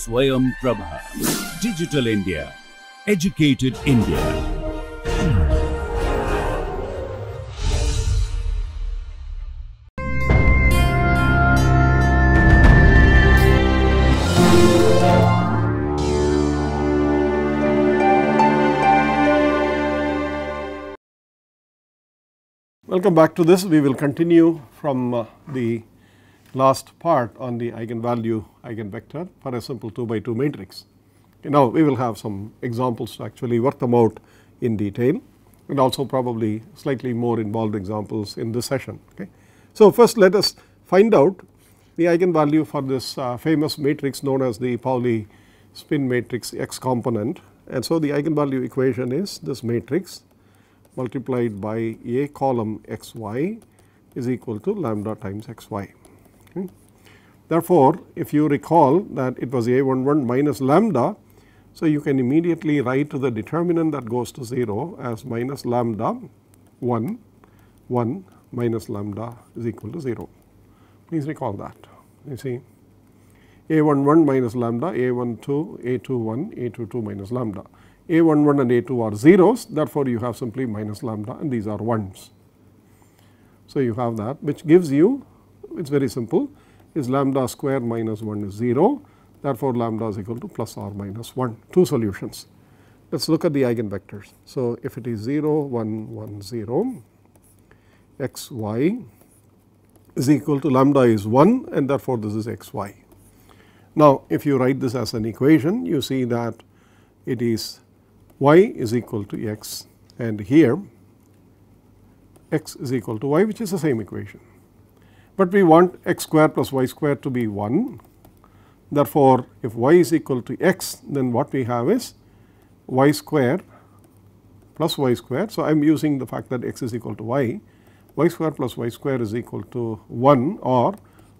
Swayam Prabha. Digital India. Educated India. Welcome back to this. We will continue from uh, the last part on the eigenvalue eigenvector for a simple 2 by 2 matrix. Now, we will have some examples to actually work them out in detail and also probably slightly more involved examples in this session. Okay. So, first let us find out the eigenvalue for this uh, famous matrix known as the Pauli spin matrix X component and so the eigenvalue equation is this matrix multiplied by a column x y is equal to lambda times x y. Okay. Therefore, if you recall that it was a 1 1 minus lambda, so you can immediately write the determinant that goes to 0 as minus lambda 1 1 minus lambda is equal to 0. Please recall that you see a 1 1 minus lambda a 1 2 a 2 1 a 2 2 minus lambda a 1 1 and a 2 are zeros therefore, you have simply minus lambda and these are 1s. So, you have that which gives you it is very simple is lambda square minus 1 is 0 therefore, lambda is equal to plus or minus 1 two solutions. Let us look at the eigenvectors. So, if it is 0 1 1 0 x y is equal to lambda is 1 and therefore, this is x y. Now, if you write this as an equation you see that it is y is equal to x and here x is equal to y which is the same equation. But we want x square plus y square to be 1 therefore, if y is equal to x then what we have is y square plus y square. So, I am using the fact that x is equal to y, y square plus y square is equal to 1 or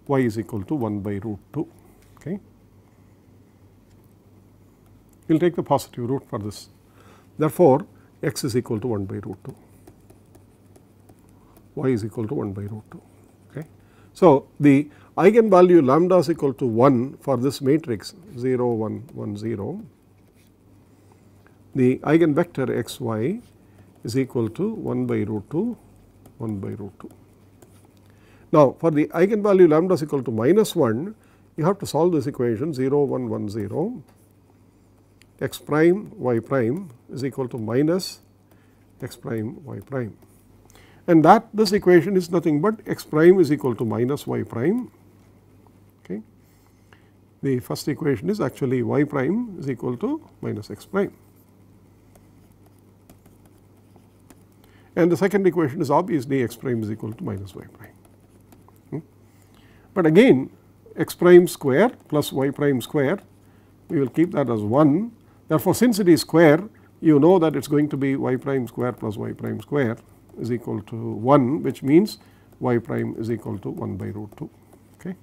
y is equal to 1 by root 2. Okay. We will take the positive root for this Therefore, x is equal to 1 by root 2, y is equal to 1 by root 2. So, the eigenvalue lambda is equal to 1 for this matrix 0 1 1 0, the eigenvector x y is equal to 1 by root 2 1 by root 2. Now, for the eigenvalue lambda is equal to minus 1 you have to solve this equation 0 1 1 0 x prime y prime is equal to minus x prime y prime and that this equation is nothing but x prime is equal to minus y prime. Okay. The first equation is actually y prime is equal to minus x prime and the second equation is obviously x prime is equal to minus y prime. Hmm. But again x prime square plus y prime square we will keep that as 1 Therefore, since it is square you know that it is going to be y prime square plus y prime square is equal to 1 which means y prime is equal to 1 by root 2. Okay.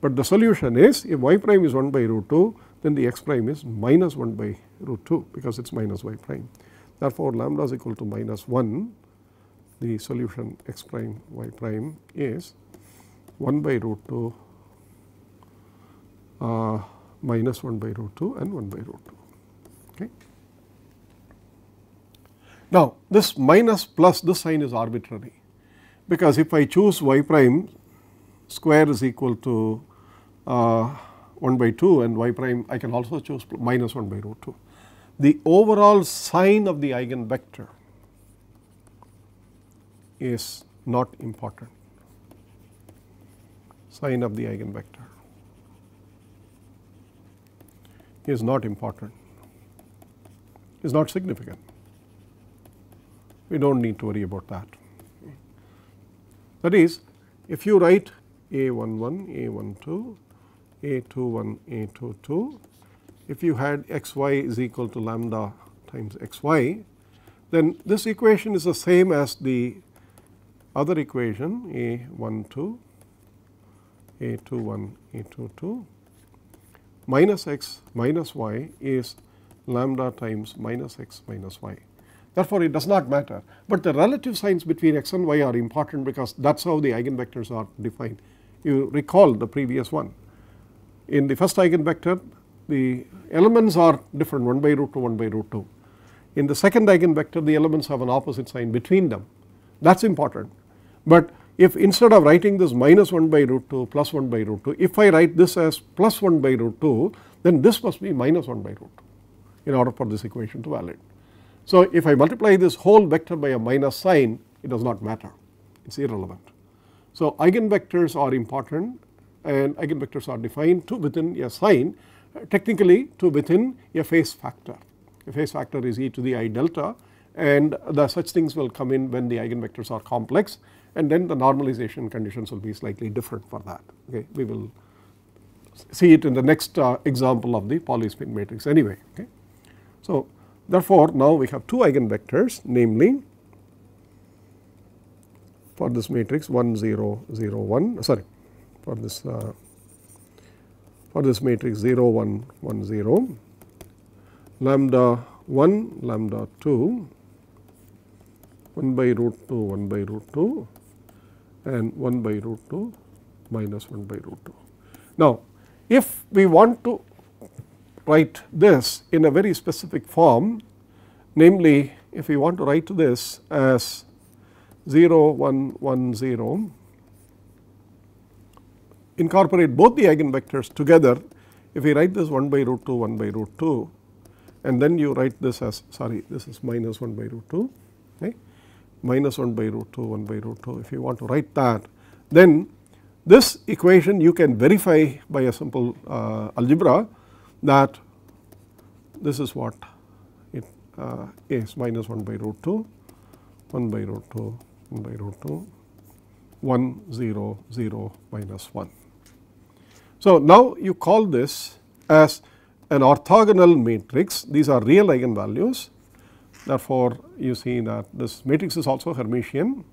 But the solution is if y prime is 1 by root 2 then the x prime is minus 1 by root 2 because it is minus y prime. Therefore, lambda is equal to minus 1 the solution x prime y prime is 1 by root 2 uh, minus 1 by root 2 and 1 by root 2. Okay. Now, this minus plus this sign is arbitrary because if I choose y prime square is equal to uh, 1 by 2 and y prime I can also choose minus 1 by root 2. The overall sign of the eigenvector is not important sign of the eigenvector is not important, is not significant. We do not need to worry about that. That is, if you write a 1 1, a 1 2, a 2 1, a 2 2, if you had x y is equal to lambda times x y, then this equation is the same as the other equation a 1 2, a 2 1, a 2 2 minus x minus y is lambda times minus x minus y. Therefore, it does not matter, but the relative signs between x and y are important because that is how the eigenvectors are defined. You recall the previous one. in the first eigenvector the elements are different 1 by root 2 1 by root 2. In the second eigenvector the elements have an opposite sign between them that is important. But if instead of writing this minus 1 by root 2 plus 1 by root 2 if I write this as plus 1 by root 2 then this must be minus 1 by root 2 in order for this equation to valid. So if I multiply this whole vector by a minus sign it does not matter it is irrelevant. So eigenvectors are important and eigenvectors are defined to within a sign technically to within a phase factor. A phase factor is e to the i delta and the such things will come in when the eigenvectors are complex and then the normalization conditions will be slightly different for that okay we will see it in the next uh, example of the Pauli spin matrix anyway okay. So therefore now we have two eigenvectors namely for this matrix 1 0 0 1 sorry for this uh, for this matrix 0 1 1 0 lambda 1 lambda 2 1 by root 2 1 by root 2 and 1 by root 2 minus 1 by root 2. Now if we want to write this in a very specific form. Namely if we want to write this as 0 1 1 0 incorporate both the eigenvectors together. If we write this 1 by root 2 1 by root 2 and then you write this as sorry this is minus 1 by root 2 okay? Minus 1 by root 2 1 by root 2 if you want to write that then this equation you can verify by a simple uh, algebra that this is what it uh, is minus 1 by root 2 1 by root 2 1 by root 2 1 0 0 minus 1. So now you call this as an orthogonal matrix. These are real eigenvalues. Therefore you see that this matrix is also Hermitian.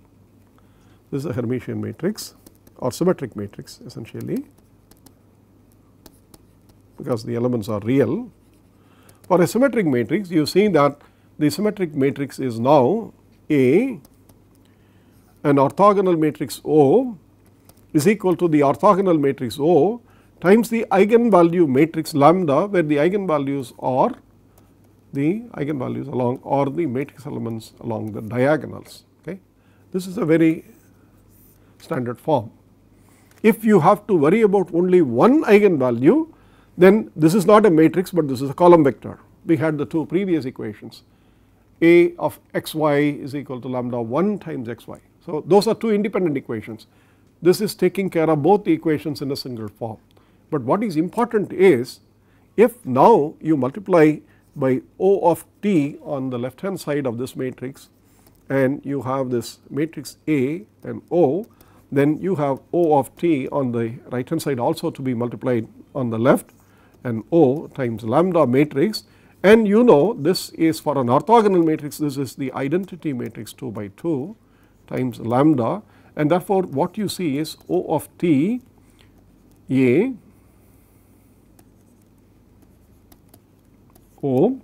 This is a Hermitian matrix or symmetric matrix essentially because the elements are real. For a symmetric matrix you see that the symmetric matrix is now A an orthogonal matrix O is equal to the orthogonal matrix O times the eigenvalue matrix lambda where the eigenvalues are the eigenvalues along or the matrix elements along the diagonals okay. This is a very standard form. If you have to worry about only one eigenvalue then this is not a matrix but this is a column vector. We had the two previous equations a of xy is equal to lambda 1 times xy. So those are two independent equations. This is taking care of both the equations in a single form. But what is important is if now you multiply by O of t on the left hand side of this matrix and you have this matrix A and O then you have O of t on the right hand side also to be multiplied on the left and O times lambda matrix and you know this is for an orthogonal matrix this is the identity matrix 2 by 2 times lambda and therefore what you see is O of t A O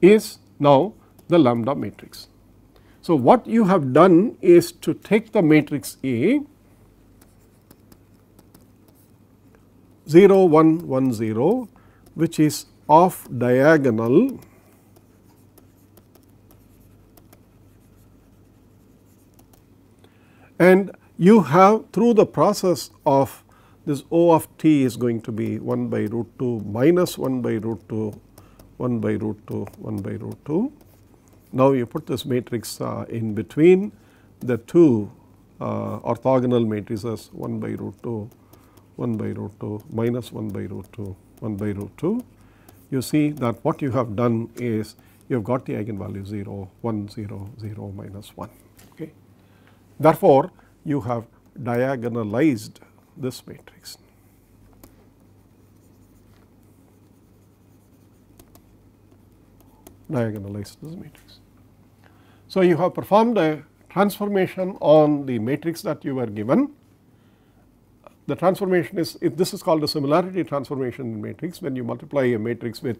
is now the lambda matrix. So what you have done is to take the matrix A 0 1 1 0 which is off diagonal and you have through the process of this O of t is going to be 1 by root 2 minus 1 by root 2 1 by root 2 1 by root 2. Now you put this matrix uh, in between the two uh, orthogonal matrices 1 by root 2 1 by root 2 minus 1 by root 2 1 by root 2. You see that what you have done is you have got the eigenvalue 0 1 0 0 minus 1 okay. Therefore, you have diagonalized this matrix. diagonalize this matrix. So, you have performed a transformation on the matrix that you were given. The transformation is if this is called a similarity transformation matrix when you multiply a matrix with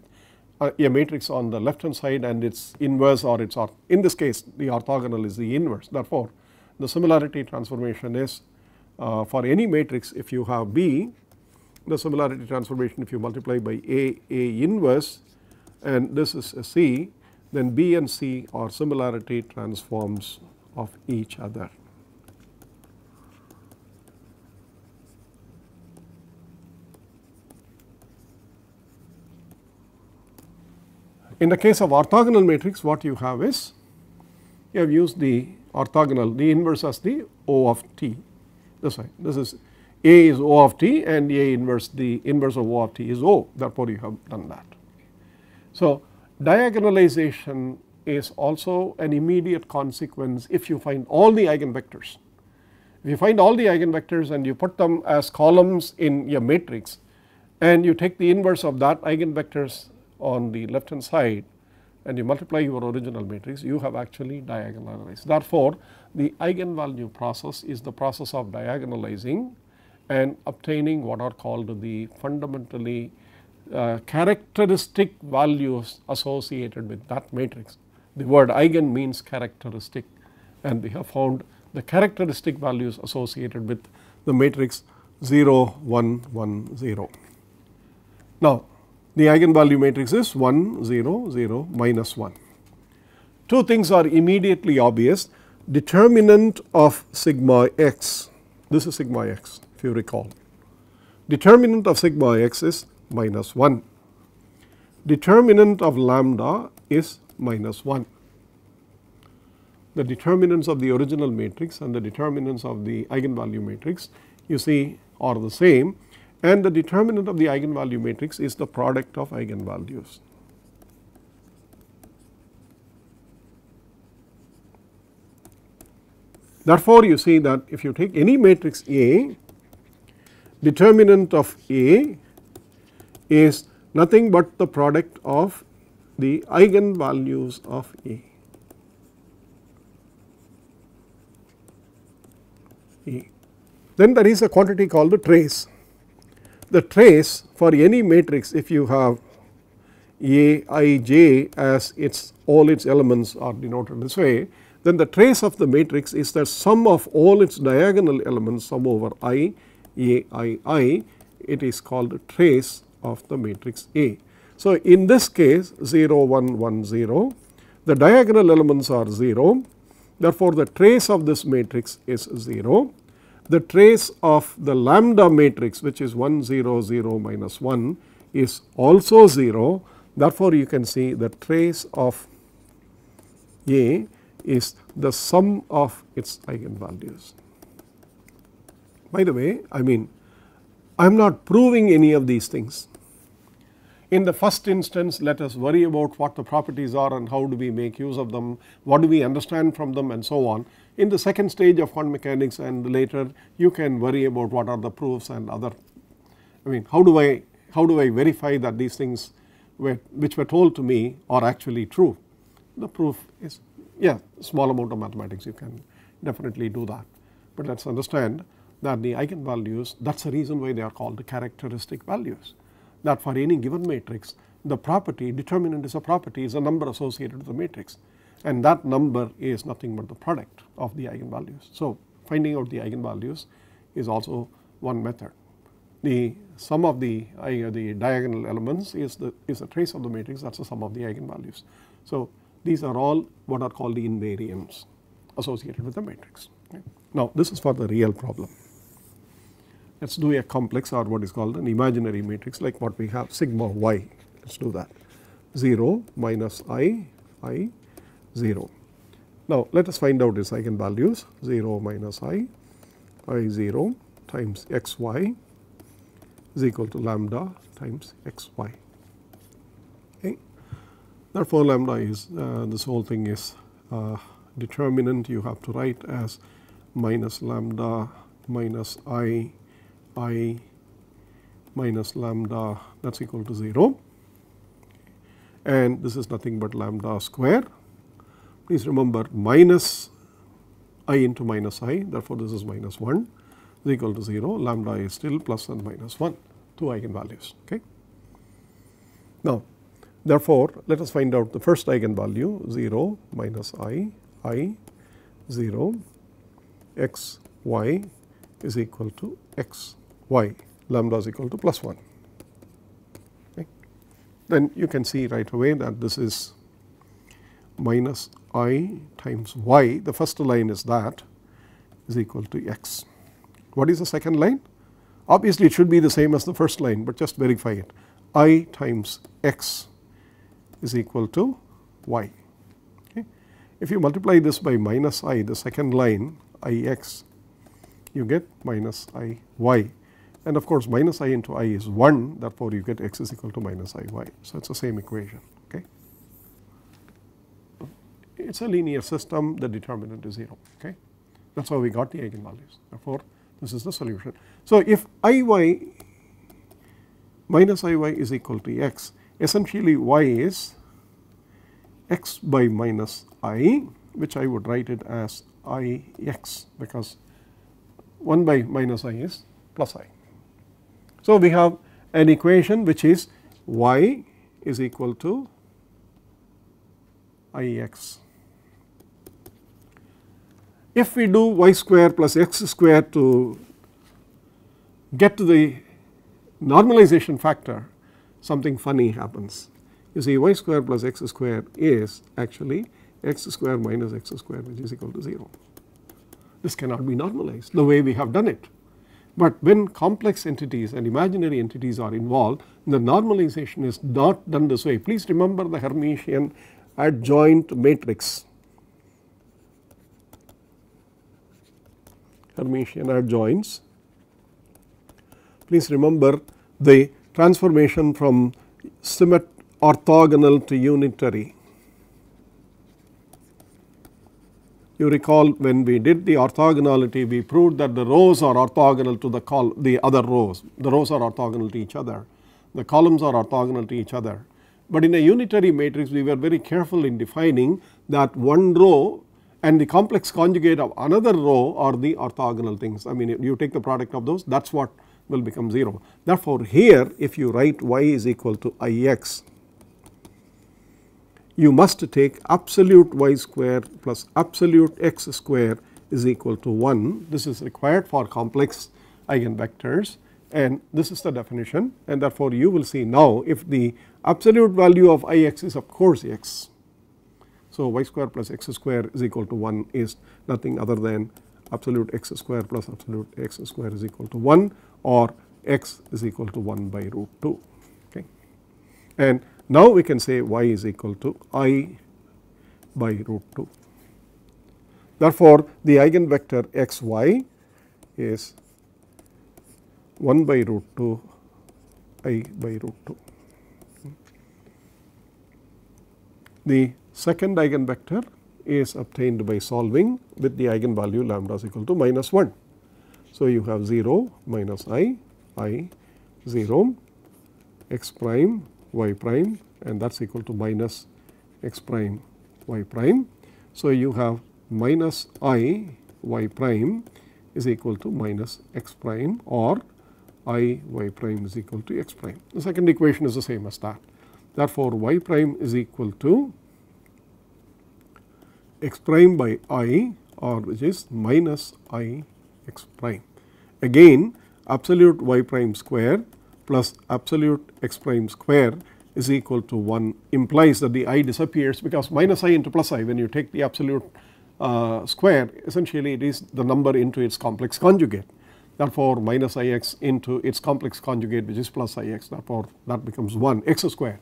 uh, a matrix on the left hand side and its inverse or its or in this case the orthogonal is the inverse. Therefore, the similarity transformation is uh, for any matrix if you have B the similarity transformation if you multiply by A, A inverse and this is a C then B and C are similarity transforms of each other. In the case of orthogonal matrix what you have is you have used the orthogonal the inverse as the O of t this way this is A is O of t and A inverse the inverse of O of t is O therefore you have done that. So diagonalization is also an immediate consequence if you find all the eigenvectors. If you find all the eigenvectors and you put them as columns in your matrix and you take the inverse of that eigenvectors on the left hand side and you multiply your original matrix you have actually diagonalized. Therefore, the eigenvalue process is the process of diagonalizing and obtaining what are called the fundamentally uh, characteristic values associated with that matrix. The word eigen means characteristic and we have found the characteristic values associated with the matrix 0 1 1 0. Now, the eigenvalue matrix is 1 0 0 minus 1. Two things are immediately obvious determinant of sigma x this is sigma x if you recall determinant of sigma x is minus 1. Determinant of lambda is minus 1. The determinants of the original matrix and the determinants of the eigenvalue matrix you see are the same and the determinant of the eigenvalue matrix is the product of eigenvalues. Therefore, you see that if you take any matrix A, determinant of A is nothing but the product of the eigenvalues of A. A. Then there is a quantity called the trace. The trace for any matrix if you have A i j as its all its elements are denoted this way then the trace of the matrix is the sum of all its diagonal elements sum over i A i i it is called the trace of the matrix A. So, in this case 0 1 1 0 the diagonal elements are 0 therefore, the trace of this matrix is 0 the trace of the lambda matrix which is 1 0 0 minus 1 is also 0 therefore, you can see the trace of A is the sum of its eigenvalues. By the way I mean I am not proving any of these things in the first instance let us worry about what the properties are and how do we make use of them, what do we understand from them and so on. In the second stage of quantum mechanics and later you can worry about what are the proofs and other I mean how do I how do I verify that these things were, which were told to me are actually true. The proof is yeah small amount of mathematics you can definitely do that. But let us understand that the eigenvalues that is the reason why they are called the characteristic values that for any given matrix the property determinant is a property is a number associated with the matrix and that number is nothing but the product of the eigenvalues. So, finding out the eigenvalues is also one method. The sum of the, uh, the diagonal elements is the is a trace of the matrix that is the sum of the eigenvalues. So, these are all what are called the invariants associated with the matrix. Okay. Now, this is for the real problem let us do a complex or what is called an imaginary matrix like what we have sigma y let us do that 0 minus i i 0. Now let us find out its eigenvalues 0 minus i i 0 times x y is equal to lambda times x y. Okay. Therefore, lambda is uh, this whole thing is uh, determinant you have to write as minus lambda minus i i minus lambda that is equal to 0 and this is nothing but lambda square. Please remember minus i into minus i therefore, this is minus 1 is equal to 0 lambda is still plus and minus 1 two eigenvalues. Okay. Now, therefore, let us find out the first eigenvalue 0 minus i i 0 x y is equal to x y lambda is equal to plus 1. Okay. Then you can see right away that this is minus i times y, the first line is that is equal to x. What is the second line? Obviously, it should be the same as the first line, but just verify it. i times x is equal to y. If you multiply this by minus i, the second line ix, you get minus i y. And of course, minus i into i is 1, therefore, you get x is equal to minus i y. So, it is the same equation. It is a linear system, the determinant is 0. Okay. That is how we got the eigenvalues. Therefore, this is the solution. So, if i y minus i y is equal to x, essentially y is x by minus i, which I would write it as i x, because 1 by minus i is plus i. So, we have an equation which is y is equal to i x. If we do y square plus x square to get to the normalization factor, something funny happens. You see y square plus x square is actually x square minus x square which is equal to 0. This cannot be normalized the way we have done it. But when complex entities and imaginary entities are involved, the normalization is not done this way. Please remember the Hermitian adjoint matrix. Hermitian adjoints. Please remember the transformation from symmet orthogonal to unitary. You recall when we did the orthogonality, we proved that the rows are orthogonal to the, col the other rows. The rows are orthogonal to each other. The columns are orthogonal to each other. But in a unitary matrix, we were very careful in defining that one row and the complex conjugate of another row are the orthogonal things. I mean, you take the product of those, that is what will become 0. Therefore, here if you write y is equal to i x, you must take absolute y square plus absolute x square is equal to 1. This is required for complex eigenvectors and this is the definition and therefore, you will see now if the absolute value of i x is of course x so, y square plus x square is equal to 1 is nothing other than absolute x square plus absolute x square is equal to 1 or x is equal to 1 by root 2. Okay. And now we can say y is equal to i by root 2. Therefore, the eigenvector x y is 1 by root 2 i by root 2. The second eigenvector is obtained by solving with the eigenvalue lambda is equal to minus 1. So, you have 0 minus i, i 0 x prime y prime and that is equal to minus x prime y prime. So, you have minus i y prime is equal to minus x prime or i y prime is equal to x prime. The second equation is the same as that. Therefore, y prime is equal to x prime by i or which is minus i x prime. Again absolute y prime square plus absolute x prime square is equal to 1 implies that the i disappears because minus i into plus i when you take the absolute uh, square essentially it is the number into its complex conjugate. Therefore, minus i x into its complex conjugate which is plus i x therefore, that becomes 1 x square.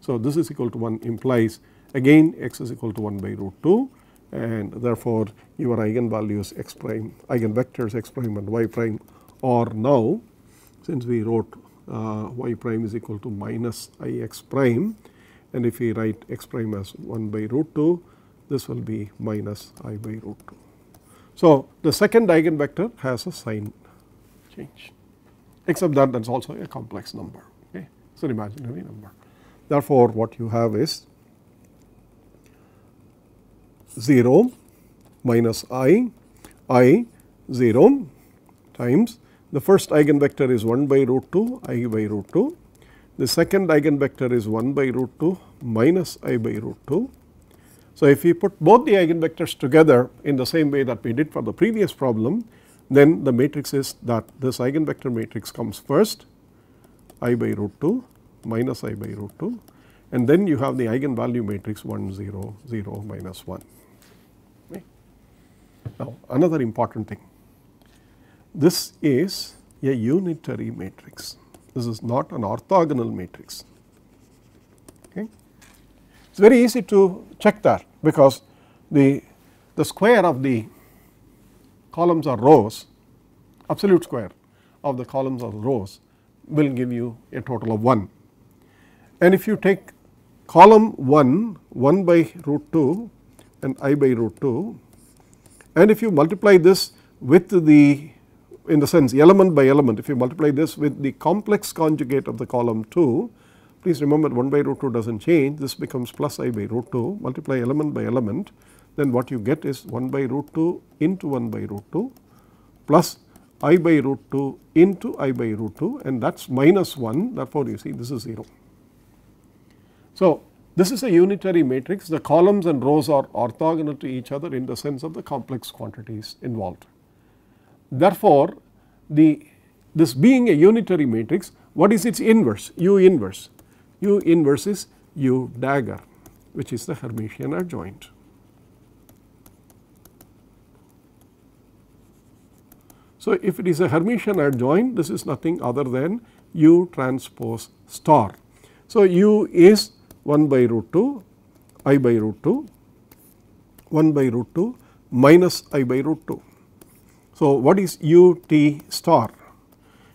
So, this is equal to 1 implies again x is equal to 1 by root 2 and therefore, your eigenvalues x prime eigenvectors x prime and y prime are now since we wrote uh, y prime is equal to minus i x prime and if we write x prime as 1 by root 2 this will be minus i by root 2. So, the second eigenvector has a sign change except that that is also a complex number okay. it is an imaginary number. Therefore, what you have is 0 minus i, i 0 times the first eigenvector is 1 by root 2 i by root 2. The second eigenvector is 1 by root 2 minus i by root 2. So, if we put both the eigenvectors together in the same way that we did for the previous problem, then the matrix is that this eigenvector matrix comes first i by root 2 minus i by root 2 and then you have the eigenvalue matrix 1 0 0 minus 1. Now another important thing this is a unitary matrix this is not an orthogonal matrix. Okay. It is very easy to check that because the, the square of the columns or rows absolute square of the columns or rows will give you a total of 1. And if you take column 1 1 by root 2 and i by root 2 and if you multiply this with the in the sense element by element if you multiply this with the complex conjugate of the column 2 please remember 1 by root 2 does not change. This becomes plus i by root 2 multiply element by element then what you get is 1 by root 2 into 1 by root 2 plus i by root 2 into i by root 2 and that is minus 1 therefore you see this is 0. So this is a unitary matrix the columns and rows are orthogonal to each other in the sense of the complex quantities involved. Therefore, the this being a unitary matrix what is its inverse u inverse u inverse is u dagger which is the Hermitian adjoint. So, if it is a Hermitian adjoint this is nothing other than u transpose star. So, u is 1 by root 2 i by root 2 1 by root 2 minus i by root 2 so, what is u t star?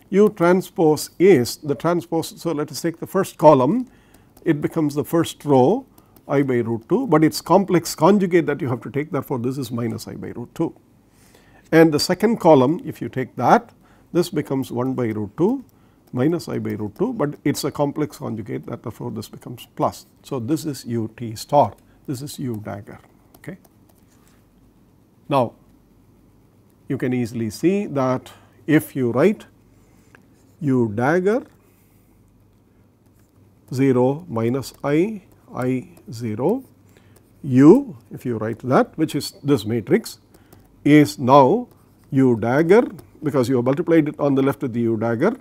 u transpose is the transpose. So, let us take the first column it becomes the first row i by root 2, but its complex conjugate that you have to take therefore, this is minus i by root 2. And the second column if you take that this becomes 1 by root 2 minus i by root 2, but it is a complex conjugate that therefore, this becomes plus. So, this is u t star this is u dagger. Okay. Now, you can easily see that if you write u dagger 0 minus i i 0 u if you write that which is this matrix is now u dagger because you have multiplied it on the left with the u dagger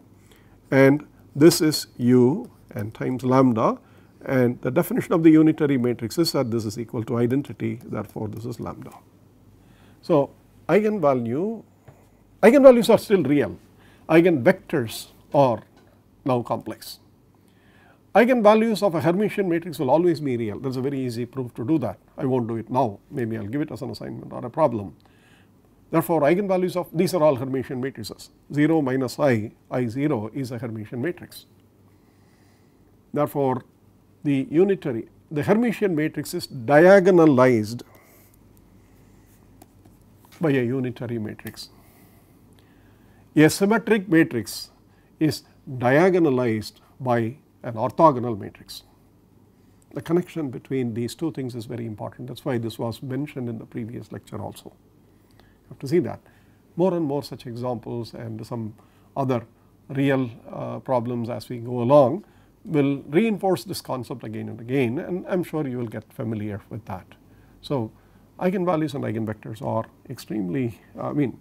and this is u and times lambda and the definition of the unitary matrix is that this is equal to identity therefore this is lambda. So eigenvalue, eigenvalues are still real, eigenvectors are now complex. Eigenvalues of a Hermitian matrix will always be real, there is a very easy proof to do that. I will not do it now, maybe I will give it as an assignment or a problem. Therefore, eigenvalues of these are all Hermitian matrices 0 minus i, i 0 is a Hermitian matrix. Therefore, the unitary the Hermitian matrix is diagonalized by a unitary matrix. A symmetric matrix is diagonalized by an orthogonal matrix. The connection between these two things is very important that is why this was mentioned in the previous lecture also. Have to see that more and more such examples and some other real uh, problems as we go along will reinforce this concept again and again and I am sure you will get familiar with that. So, eigenvalues and eigenvectors are extremely I mean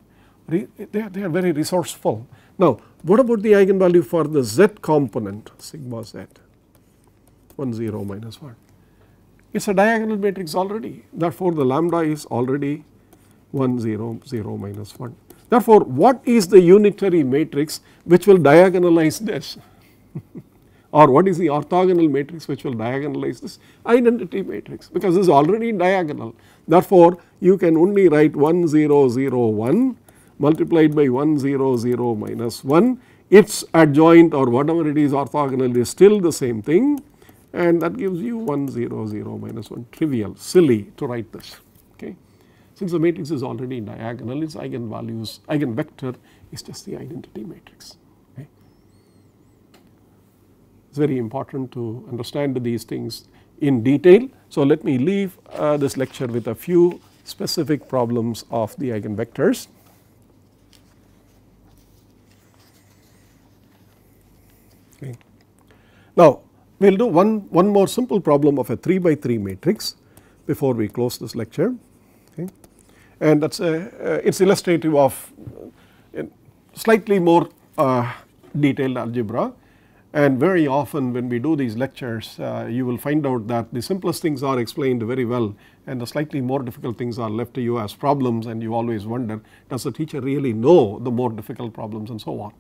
they are, they are very resourceful. Now what about the eigenvalue for the z component sigma z 1 0 minus 1 it is a diagonal matrix already therefore the lambda is already 1 0 0 minus 1. Therefore what is the unitary matrix which will diagonalize this or what is the orthogonal matrix which will diagonalize this identity matrix because this is already diagonal. Therefore, you can only write 1 0 0 1 multiplied by 1 0 0 minus 1 its adjoint or whatever it is orthogonal is still the same thing and that gives you 1 0 0 minus 1 trivial silly to write this. Since the matrix is already diagonal its eigenvalues eigenvector is just the identity matrix. It is very important to understand these things in detail. So, let me leave uh, this lecture with a few specific problems of the eigenvectors. Okay. Now, we will do one, one more simple problem of a 3 by 3 matrix before we close this lecture. And that is a uh, it is illustrative of slightly more uh, detailed algebra and very often when we do these lectures uh, you will find out that the simplest things are explained very well and the slightly more difficult things are left to you as problems and you always wonder does the teacher really know the more difficult problems and so on.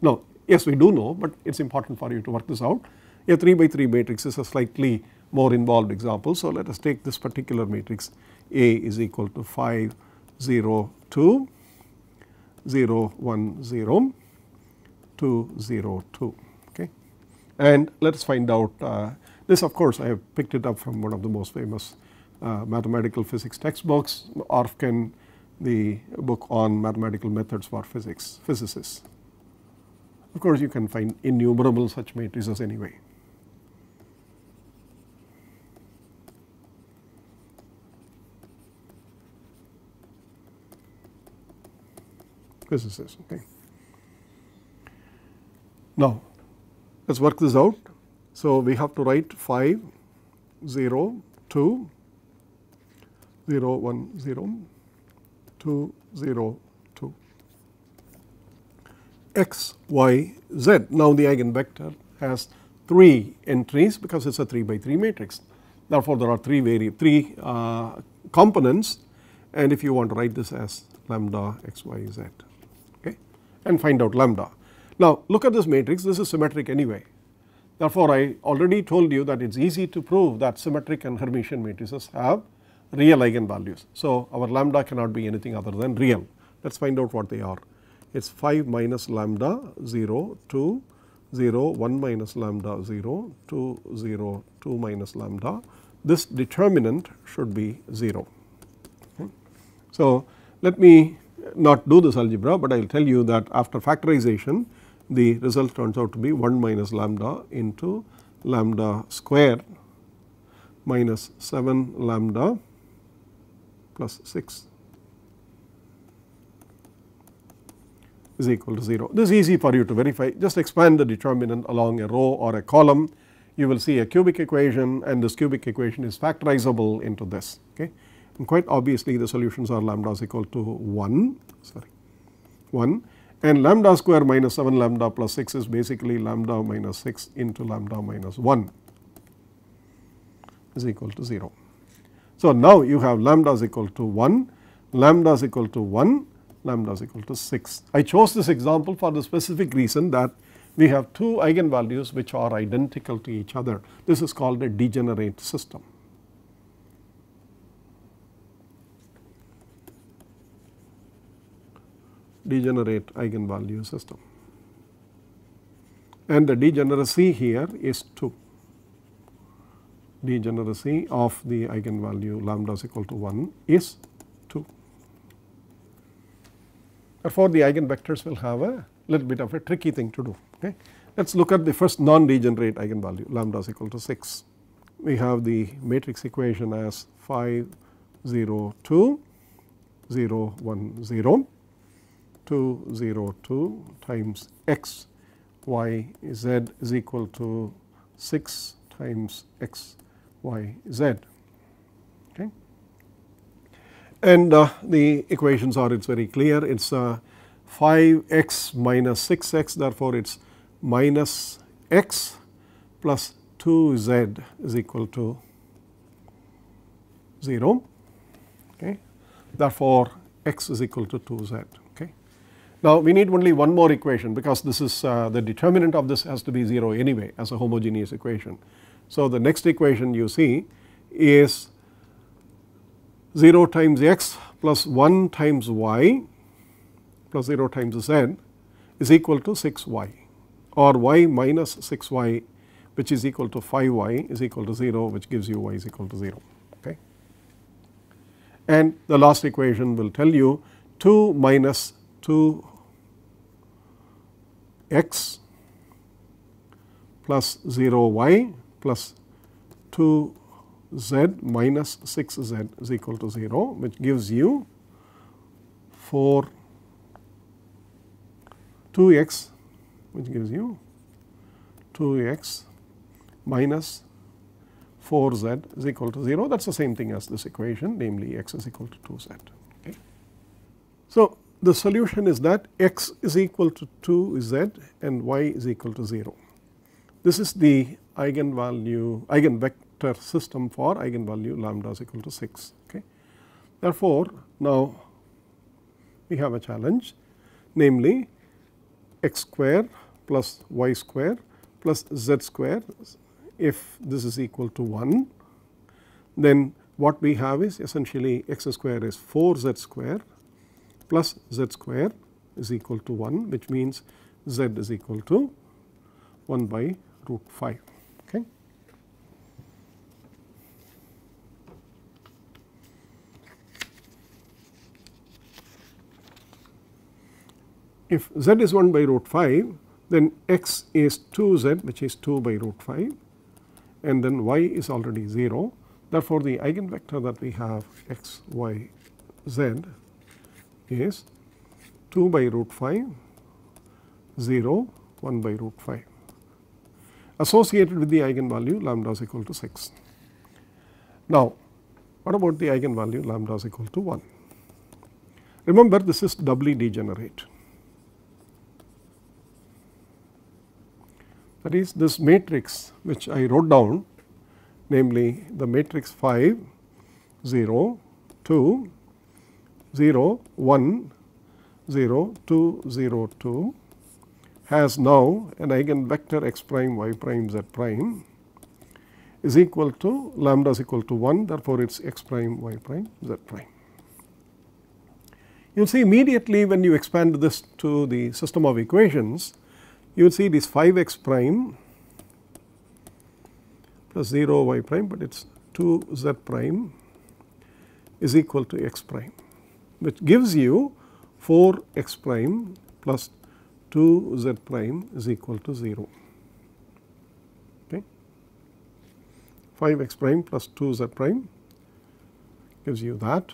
Now yes we do know but it is important for you to work this out. A 3 by 3 matrix is a slightly more involved example. So let us take this particular matrix A is equal to 5 0 2 0 1 0 2 0 2 okay and let us find out uh, this of course I have picked it up from one of the most famous uh, mathematical physics textbooks Arfken the book on mathematical methods for physics physicists. Of course you can find innumerable such matrices anyway. Physicists okay. Now let us work this out. So, we have to write 5 0 2 0 1 0 2 0 2 x y z. Now, the eigenvector has 3 entries because it is a 3 by 3 matrix. Therefore, there are 3 vari 3 uh, components and if you want to write this as lambda x y z and find out lambda. Now, look at this matrix this is symmetric anyway Therefore, I already told you that it is easy to prove that symmetric and Hermitian matrices have real eigenvalues. So, our lambda cannot be anything other than real. Let us find out what they are. It is 5 minus lambda 0, 2, 0, 1 minus lambda 0, 2, 0, 2 minus lambda. This determinant should be 0. Okay. So, let me not do this algebra, but I will tell you that after factorization the result turns out to be 1 minus lambda into lambda square minus 7 lambda plus 6 is equal to 0. This is easy for you to verify. Just expand the determinant along a row or a column. You will see a cubic equation and this cubic equation is factorizable into this okay and quite obviously the solutions are lambda is equal to 1 sorry 1 and lambda square minus 7 lambda plus 6 is basically lambda minus 6 into lambda minus 1 is equal to 0. So, now you have lambda is equal to 1, lambda is equal to 1, lambda is equal to 6. I chose this example for the specific reason that we have two eigenvalues which are identical to each other. This is called a degenerate system. Degenerate eigenvalue system. And the degeneracy here is 2, degeneracy of the eigenvalue lambda is equal to 1 is 2. Therefore, the eigenvectors will have a little bit of a tricky thing to do. Okay. Let us look at the first non-degenerate eigenvalue lambda is equal to 6. We have the matrix equation as 5 0 2 0 1 0 2 0 2 times x y z is equal to 6 times x y z. Okay. And uh, the equations are it is very clear it is uh, 5 x minus 6 x therefore it is minus x plus 2 z is equal to 0 okay. Therefore, x is equal to 2 z. Now, we need only one more equation because this is uh, the determinant of this has to be 0 anyway as a homogeneous equation. So, the next equation you see is 0 times x plus 1 times y plus 0 times z is equal to 6 y or y minus 6 y which is equal to 5 y is equal to 0 which gives you y is equal to 0. Okay. And the last equation will tell you 2 minus 2 x plus 0 y plus 2 z minus 6 z is equal to 0 which gives you 4 2 x which gives you 2 x minus 4 z is equal to 0 that is the same thing as this equation namely x is equal to 2 z. Okay. So, the solution is that x is equal to 2 z and y is equal to 0. This is the eigenvalue eigenvector system for eigenvalue lambda is equal to 6. Okay. Therefore, now we have a challenge namely x square plus y square plus z square if this is equal to 1 then what we have is essentially x square is 4 z square plus z square is equal to 1 which means z is equal to 1 by root 5. Okay. If z is 1 by root 5 then x is 2z which is 2 by root 5 and then y is already 0. Therefore, the eigenvector that we have x, y, z is 2 by root 5, 0, 1 by root 5 associated with the eigenvalue lambda is equal to 6. Now, what about the eigenvalue lambda is equal to 1? Remember this is doubly degenerate. That is this matrix which I wrote down namely the matrix 5 0 2 0 1 0 2 0 2 has now an eigenvector x prime y prime z prime is equal to lambda is equal to 1 therefore, it is x prime y prime z prime. You will see immediately when you expand this to the system of equations you will see this 5 x prime plus 0 y prime, but it is 2 z prime is equal to x prime which gives you 4 x prime plus 2 z prime is equal to 0. Okay. 5 x prime plus 2 z prime gives you that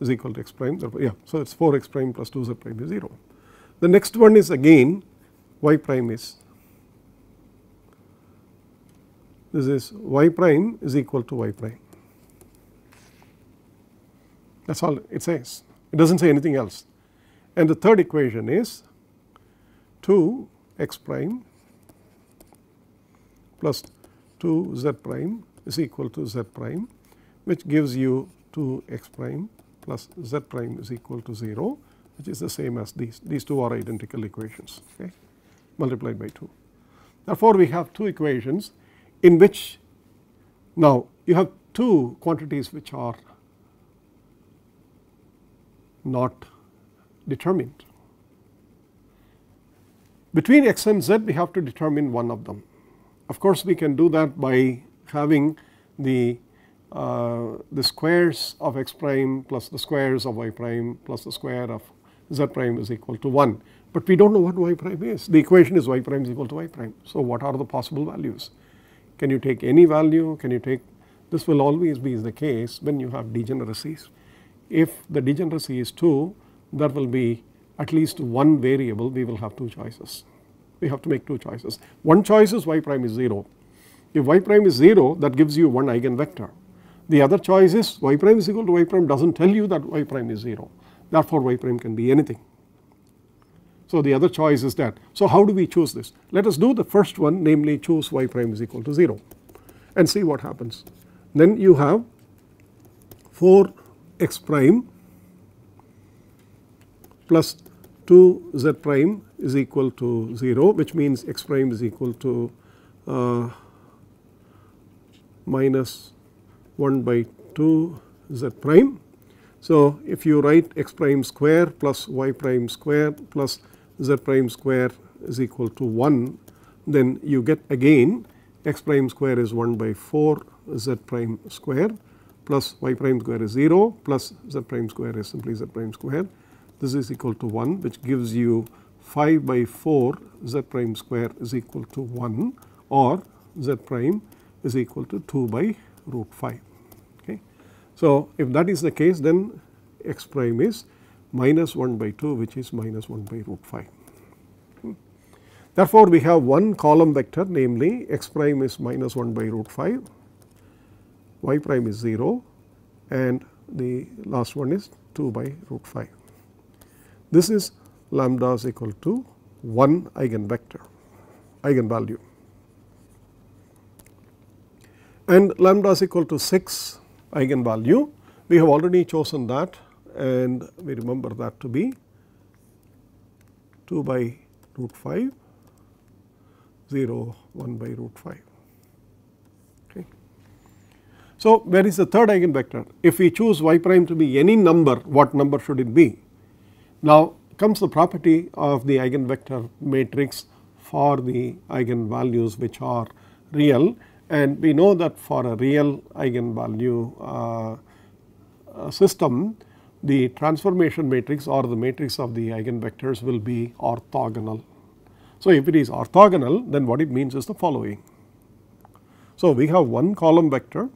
is equal to x prime yeah. So, it is 4 x prime plus 2 z prime is 0. The next one is again y prime is this is y prime is equal to y prime that is all it says it does not say anything else. And the third equation is 2 x prime plus 2 z prime is equal to z prime which gives you 2 x prime plus z prime is equal to 0 which is the same as these. These two are identical equations okay? Multiplied by 2. Therefore, we have two equations in which now you have two quantities which are not determined. Between x and z we have to determine one of them. Of course, we can do that by having the uh, the squares of x prime plus the squares of y prime plus the square of z prime is equal to 1, but we do not know what y prime is. The equation is y prime is equal to y prime. So, what are the possible values? Can you take any value? Can you take this will always be the case when you have degeneracies. If the degeneracy is 2 there will be at least one variable we will have two choices. We have to make two choices. One choice is y prime is 0. If y prime is 0 that gives you one eigenvector. The other choice is y prime is equal to y prime does not tell you that y prime is 0 therefore y prime can be anything. So, the other choice is that. So, how do we choose this? Let us do the first one namely choose y prime is equal to 0 and see what happens. Then you have 4 x prime plus 2 z prime is equal to 0 which means x prime is equal to uh, minus 1 by 2 z prime. So, if you write x prime square plus y prime square plus z prime square is equal to 1 then you get again x prime square is 1 by 4 z prime square plus y prime square is 0 plus z prime square is simply z prime square. This is equal to 1 which gives you 5 by 4 z prime square is equal to 1 or z prime is equal to 2 by root 5. Okay. So, if that is the case then x prime is minus 1 by 2 which is minus 1 by root 5. Hmm. Therefore, we have one column vector namely x prime is minus 1 by root 5, y prime is 0 and the last one is 2 by root 5. this is lambda is equal to 1 eigenvector eigenvalue and lambda is equal to 6 eigenvalue. We have already chosen that and we remember that to be 2 by root 5 0 1 by root 5. Okay. So, where is the third eigenvector? If we choose y prime to be any number what number should it be? Now comes the property of the eigenvector matrix for the eigenvalues which are real and we know that for a real eigenvalue uh, uh, system the transformation matrix or the matrix of the eigenvectors will be orthogonal. So, if it is orthogonal then what it means is the following. So, we have one column vector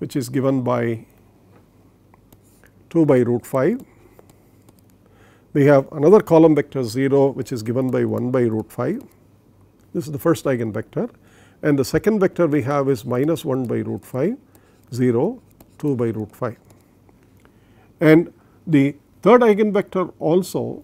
which is given by 2 by root 5. We have another column vector 0 which is given by 1 by root 5. This is the first eigenvector and the second vector we have is minus 1 by root 5 0 2 by root 5. And the third eigenvector also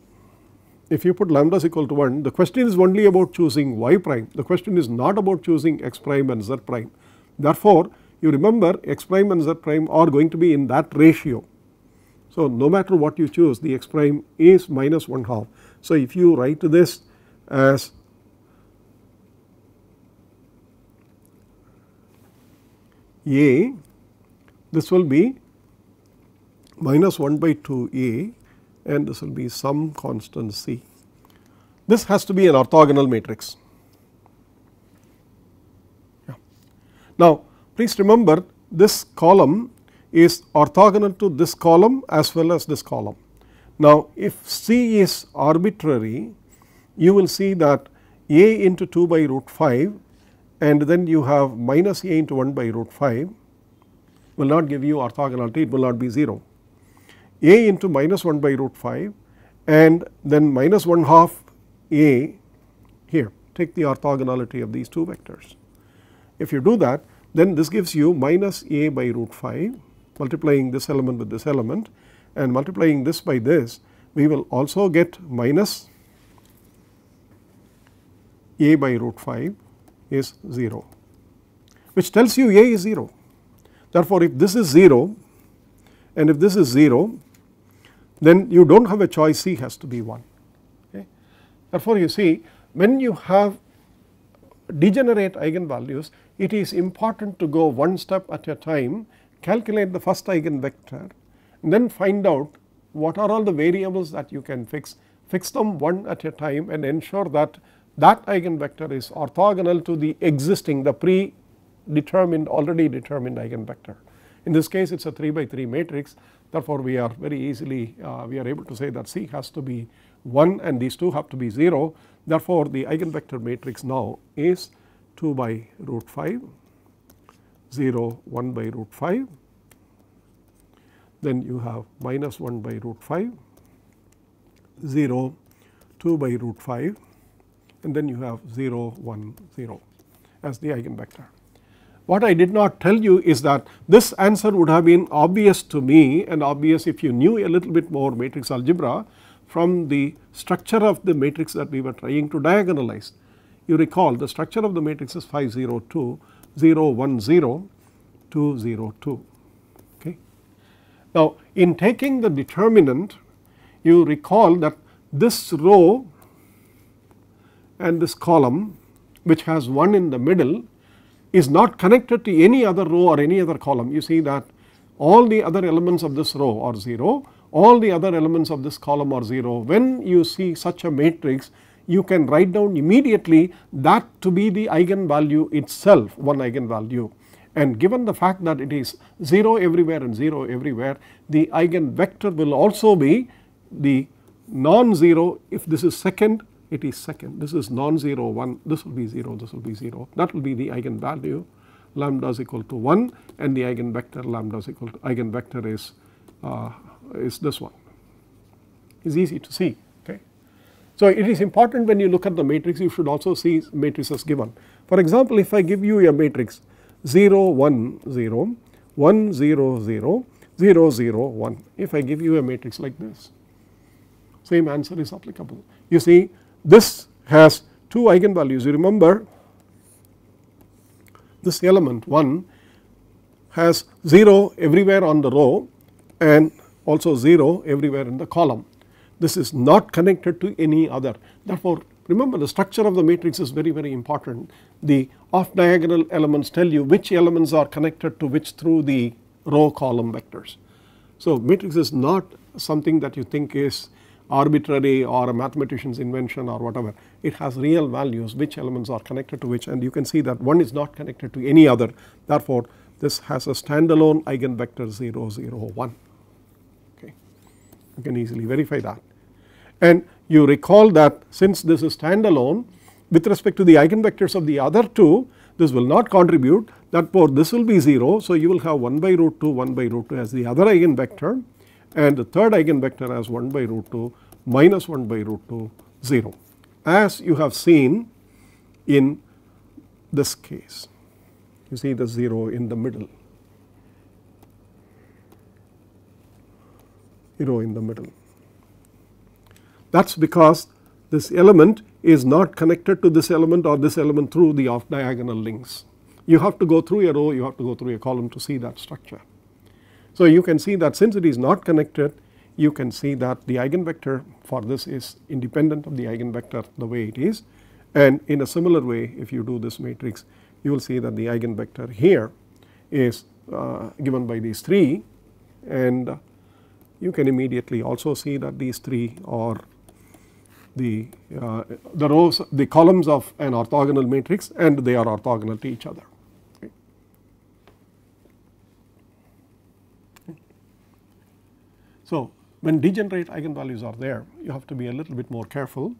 if you put lambda is equal to 1 the question is only about choosing y prime the question is not about choosing x prime and z prime. Therefore, you remember x prime and z prime are going to be in that ratio. So, no matter what you choose the x prime is minus 1 half. So, if you write this as a this will be minus 1 by 2 a and this will be some constant c. This has to be an orthogonal matrix. Yeah. Now, please remember this column is orthogonal to this column as well as this column. Now, if c is arbitrary you will see that a into 2 by root 5 and then you have minus a into 1 by root 5 will not give you orthogonality it will not be 0. a into minus 1 by root 5 and then minus 1 half a here take the orthogonality of these two vectors. If you do that then this gives you minus a by root 5 multiplying this element with this element and multiplying this by this we will also get minus a by root 5 is 0 which tells you a is 0. Therefore, if this is 0 and if this is 0 then you do not have a choice c has to be 1. Okay. Therefore, you see when you have degenerate eigenvalues it is important to go one step at a time calculate the first eigenvector and then find out what are all the variables that you can fix. Fix them one at a time and ensure that that eigenvector is orthogonal to the existing the predetermined already determined eigenvector. In this case it is a 3 by 3 matrix. Therefore, we are very easily uh, we are able to say that C has to be 1 and these two have to be 0 therefore, the eigenvector matrix now is 2 by root 5 0 1 by root 5 then you have minus 1 by root 5 0 2 by root 5 and then you have 0 1 0 as the eigenvector. What I did not tell you is that this answer would have been obvious to me and obvious if you knew a little bit more matrix algebra from the structure of the matrix that we were trying to diagonalize. You recall the structure of the matrix is 5 0 2 0 1 0 2 0 2. Okay. Now, in taking the determinant you recall that this row and this column which has 1 in the middle is not connected to any other row or any other column. You see that all the other elements of this row are 0, all the other elements of this column are 0. When you see such a matrix you can write down immediately that to be the eigenvalue itself one eigenvalue. And given the fact that it is 0 everywhere and 0 everywhere the eigenvector will also be the non-zero. If this is second it is second. This is non-zero 1 this will be 0 this will be 0 that will be the eigenvalue. Lambda is equal to 1 and the eigenvector lambda is equal to eigenvector is uh, is this one. Is easy to see. So it is important when you look at the matrix you should also see matrices given for example if I give you a matrix 0 1 0 1 0 0 0 0 1 if I give you a matrix like this same answer is applicable. You see this has two eigenvalues you remember this element 1 has 0 everywhere on the row and also 0 everywhere in the column. This is not connected to any other. Therefore remember the structure of the matrix is very very important. The off diagonal elements tell you which elements are connected to which through the row column vectors. So matrix is not something that you think is arbitrary or a mathematician's invention or whatever. It has real values which elements are connected to which and you can see that one is not connected to any other. Therefore this has a standalone eigenvector 0 0 1 okay you can easily verify that. And you recall that since this is standalone with respect to the eigenvectors of the other two this will not contribute. Therefore this will be 0 so you will have 1 by root 2 1 by root 2 as the other eigenvector and the third eigenvector as 1 by root 2 minus 1 by root 2 0 as you have seen in this case. You see the 0 in the middle 0 in the middle that is because this element is not connected to this element or this element through the off diagonal links. You have to go through a row, you have to go through a column to see that structure. So you can see that since it is not connected, you can see that the eigenvector for this is independent of the eigenvector the way it is. And in a similar way, if you do this matrix, you will see that the eigenvector here is uh, given by these 3 and you can immediately also see that these 3 are the, uh, the rows the columns of an orthogonal matrix and they are orthogonal to each other. So, when degenerate eigenvalues are there you have to be a little bit more careful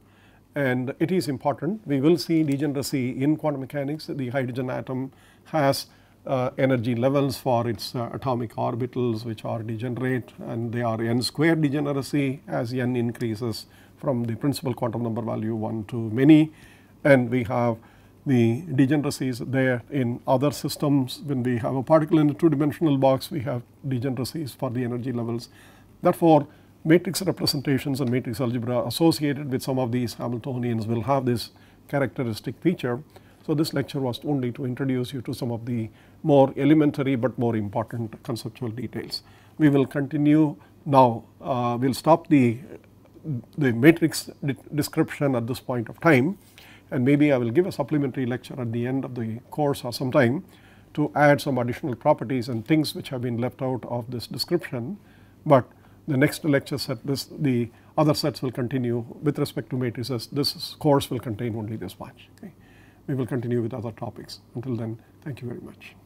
and it is important we will see degeneracy in quantum mechanics the hydrogen atom has uh, energy levels for its uh, atomic orbitals which are degenerate and they are n square degeneracy as n increases from the principal quantum number value 1 to many and we have the degeneracies there in other systems when we have a particle in a two dimensional box we have degeneracies for the energy levels. Therefore, matrix representations and matrix algebra associated with some of these Hamiltonians will have this characteristic feature. So, this lecture was only to introduce you to some of the more elementary but more important conceptual details. We will continue now, uh, we will stop the the matrix description at this point of time and maybe I will give a supplementary lecture at the end of the course or sometime to add some additional properties and things which have been left out of this description. But the next lecture set this the other sets will continue with respect to matrices this course will contain only this much. Okay. We will continue with other topics until then thank you very much.